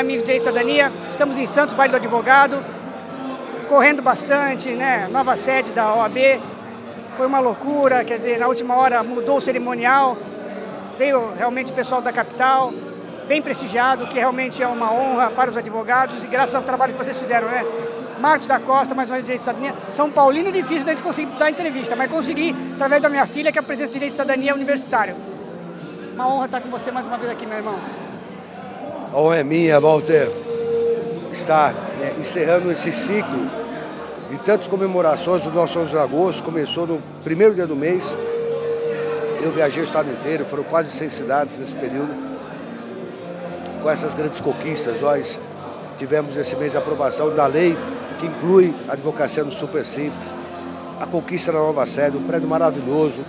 amigos de Cidadania. Estamos em Santos, baile do advogado, correndo bastante, né? Nova sede da OAB. Foi uma loucura, quer dizer, na última hora mudou o cerimonial. Veio realmente o pessoal da capital, bem prestigiado, que realmente é uma honra para os advogados e graças ao trabalho que vocês fizeram, né? Marcos da Costa, mais uma vez Direito e Cidadania. São Paulino difícil da gente conseguir dar entrevista, mas consegui através da minha filha, que apresenta o Direito e Cidadania Universitário. Uma honra estar com você mais uma vez aqui, meu irmão. A honra é minha, Walter, estar é, encerrando esse ciclo de tantas comemorações do nosso 11 de agosto. Começou no primeiro dia do mês. Eu viajei o estado inteiro, foram quase 100 cidades nesse período. Com essas grandes conquistas, nós tivemos esse mês a aprovação da lei que inclui a advocacia no Super Simples, a conquista da nova sede, um prédio maravilhoso,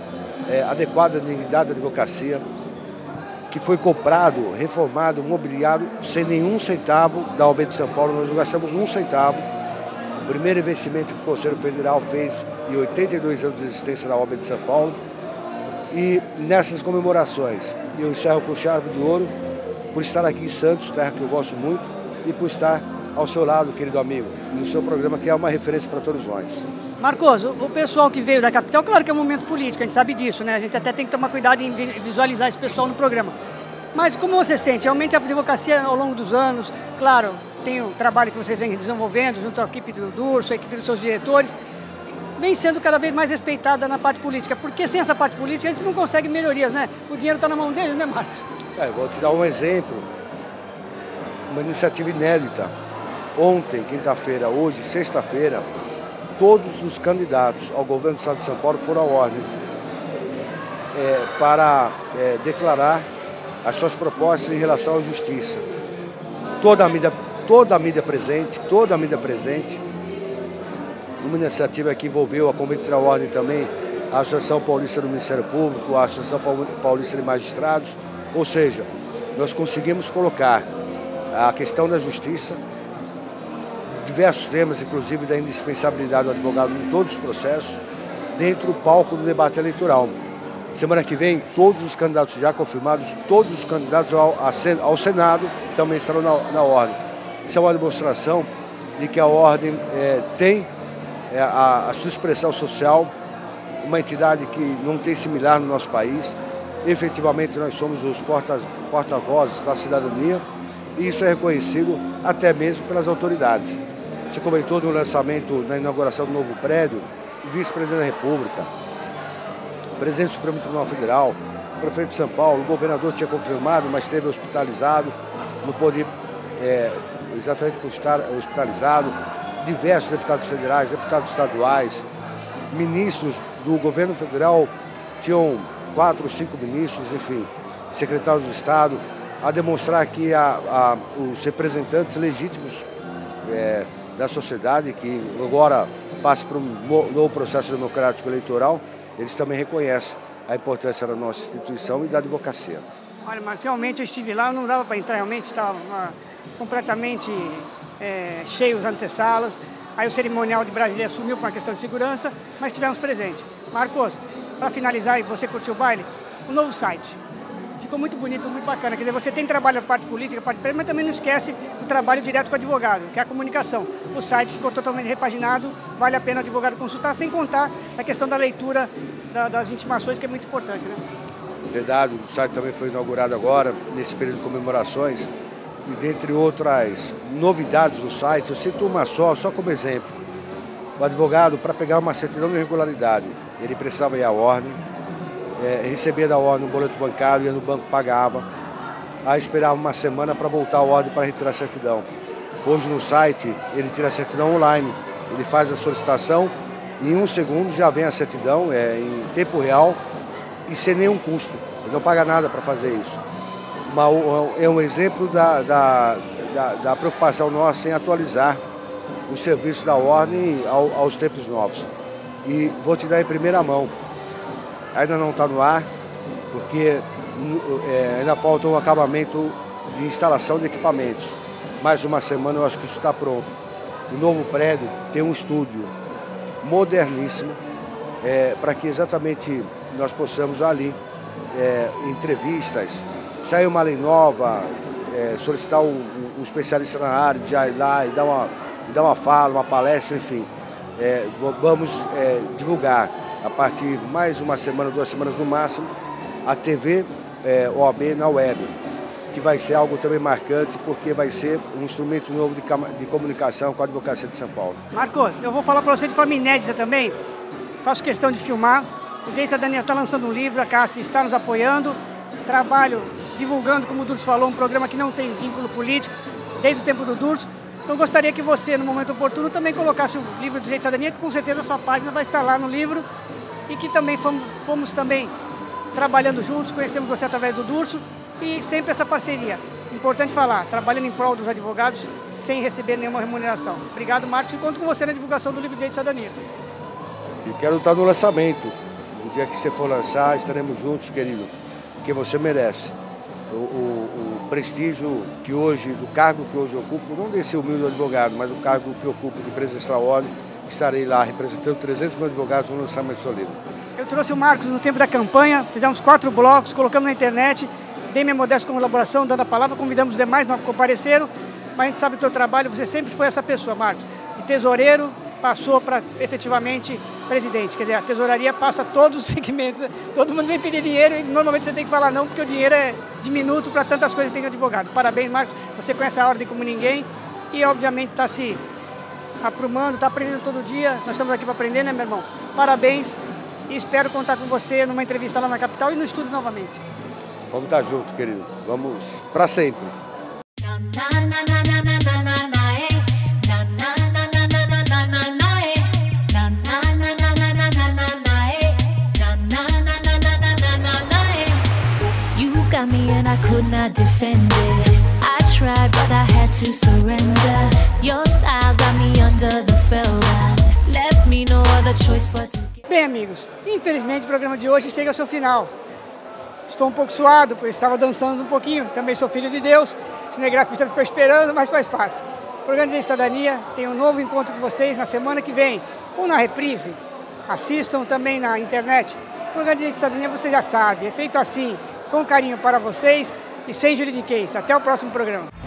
é, adequado à dignidade da advocacia, que foi comprado, reformado, mobiliado, sem nenhum centavo da OAB de São Paulo. Nós não gastamos um centavo. O primeiro investimento que o Conselho Federal fez em 82 anos de existência da OAB de São Paulo. E nessas comemorações, eu encerro com chave de ouro por estar aqui em Santos, terra que eu gosto muito, e por estar ao seu lado, querido amigo, no seu programa, que é uma referência para todos nós. Marcos, o pessoal que veio da capital, claro que é um momento político, a gente sabe disso, né? A gente até tem que tomar cuidado em visualizar esse pessoal no programa. Mas como você sente? Aumente a advocacia ao longo dos anos, claro, tem o trabalho que vocês vêm desenvolvendo junto à equipe do Durso, a equipe dos seus diretores, vem sendo cada vez mais respeitada na parte política, porque sem essa parte política a gente não consegue melhorias, né? O dinheiro está na mão deles, né, Marcos? É, vou te dar um exemplo, uma iniciativa inédita Ontem, quinta-feira, hoje, sexta-feira, todos os candidatos ao governo do Estado de São Paulo foram à ordem é, para é, declarar as suas propostas em relação à justiça. Toda a mídia, toda a mídia presente, toda a mídia presente. Uma iniciativa que envolveu a convite da ordem também a Associação Paulista do Ministério Público, a Associação Paulista de Magistrados, ou seja, nós conseguimos colocar a questão da justiça diversos temas, inclusive da indispensabilidade do advogado em todos os processos, dentro do palco do debate eleitoral. Semana que vem, todos os candidatos já confirmados, todos os candidatos ao, ao Senado também estarão na, na, ordem. Isso é uma demonstração de que a ordem é, tem é, a, a sua expressão social, uma entidade que não tem similar no nosso país. Efetivamente, nós somos os porta-vozes porta da cidadania e isso é reconhecido até mesmo pelas autoridades. Você comentou no lançamento, na inauguração do novo prédio, o vice-presidente da República, o presidente do Supremo Tribunal Federal, o prefeito de São Paulo, o governador tinha confirmado, mas esteve hospitalizado, não pôde é, exatamente por estar hospitalizado, diversos deputados federais, deputados estaduais, ministros do governo federal, tinham quatro ou cinco ministros, enfim, secretários do Estado, a demonstrar que a, a, os representantes legítimos é, da sociedade, que agora passa por um novo processo democrático eleitoral, eles também reconhecem a importância da nossa instituição e da advocacia. Olha, mas realmente eu estive lá, não dava para entrar, realmente estava completamente é, cheio as antessalas. Aí o cerimonial de Brasília assumiu por uma questão de segurança, mas tivemos presente. Marcos, para finalizar, e você curtiu o baile, o um novo site ficou muito bonito, muito bacana. Quer dizer, você tem trabalho na parte política, parte política, mas também não esquece o trabalho direto com o advogado, que é a comunicação. O site ficou totalmente repaginado, vale a pena o advogado consultar, sem contar a questão da leitura da, das intimações, que é muito importante. Né? Verdade, o site também foi inaugurado agora, nesse período de comemorações, e dentre outras novidades do site, eu cito uma só, só como exemplo. O advogado, para pegar uma certidão de irregularidade, ele precisava ir à ordem, é, recebia da ordem um boleto bancário, ia no banco, pagava. Aí esperava uma semana para voltar a ordem para retirar a certidão. Hoje no site ele tira a certidão online, ele faz a solicitação, em um segundo já vem a certidão, é em tempo real e sem nenhum custo. Ele não paga nada para fazer isso. é um exemplo da, da, da, da, preocupação nossa em atualizar o serviço da ordem ao, aos tempos novos. E vou te dar em primeira mão ainda não está no ar, porque é, ainda falta um acabamento de instalação de equipamentos. Mais uma semana eu acho que isso está pronto. O novo prédio tem um estúdio moderníssimo, é, para que exatamente nós possamos ali, é, entrevistas, sair uma lei nova, é, solicitar um um especialista na área, de ir lá e dar uma, dar uma fala, uma palestra, enfim. É, vamos é, divulgar a partir de mais uma semana, duas semanas no máximo, a TV é, OAB na web, que vai ser algo também marcante, porque vai ser um instrumento novo de, de comunicação com a Advocacia de São Paulo. Marcos, eu vou falar para você de forma inédita também, faço questão de filmar. O Direito Cidadania está lançando um livro, a CASP está nos apoiando, trabalho divulgando, como o Durso falou, um programa que não tem vínculo político, desde o tempo do Durso. Então gostaria que você, no momento oportuno, também colocasse o livro Direito de Cidadania, que com certeza a sua página vai estar lá no livro e que também fomos, fomos também trabalhando juntos, conhecemos você através do Durso e sempre essa parceria. Importante falar, trabalhando em prol dos advogados sem receber nenhuma remuneração. Obrigado, Márcio, encontro com você na divulgação do livro Direito de Cidadania. E quero estar no lançamento. No dia que você for lançar, estaremos juntos, querido, porque você merece o, o, prestígio que hoje, do cargo que hoje ocupo, não desse humilde advogado, mas o cargo que ocupo de presidência da ordem, estarei lá representando 300 mil advogados no lançamento do seu livro. Eu trouxe o Marcos no tempo da campanha, fizemos quatro blocos, colocamos na internet, dei minha modesta colaboração, dando a palavra, convidamos os demais, não compareceram, mas a gente sabe do teu trabalho, você sempre foi essa pessoa, Marcos, de tesoureiro, passou para efetivamente presidente. Quer dizer, a tesouraria passa todos os segmentos. Né? Todo mundo vem pedir dinheiro e normalmente você tem que falar não, porque o dinheiro é diminuto para tantas coisas que tem advogado. Parabéns, Marcos. Você conhece a ordem como ninguém e, obviamente, está se aprumando, está aprendendo todo dia. Nós estamos aqui para aprender, né, meu irmão? Parabéns e espero contar com você numa entrevista lá na capital e no estúdio novamente. Vamos estar juntos, querido. Vamos para sempre. Could not defend it. I tried, but I had to surrender. Your style got me under the spell left me no other choice but to. Bem, amigos, infelizmente o programa de hoje chega ao seu final. Estou um pouco suado, pois estava dançando um pouquinho. Também sou filho de Deus. O cinegrafista ficou esperando, mas faz parte. O programa de Cidadania tem um novo encontro com vocês na semana que vem, ou na reprise. Assistam também na internet. O programa de Cidadania você já sabe, é feito assim com carinho para vocês e sem juridiquês. Até o próximo programa.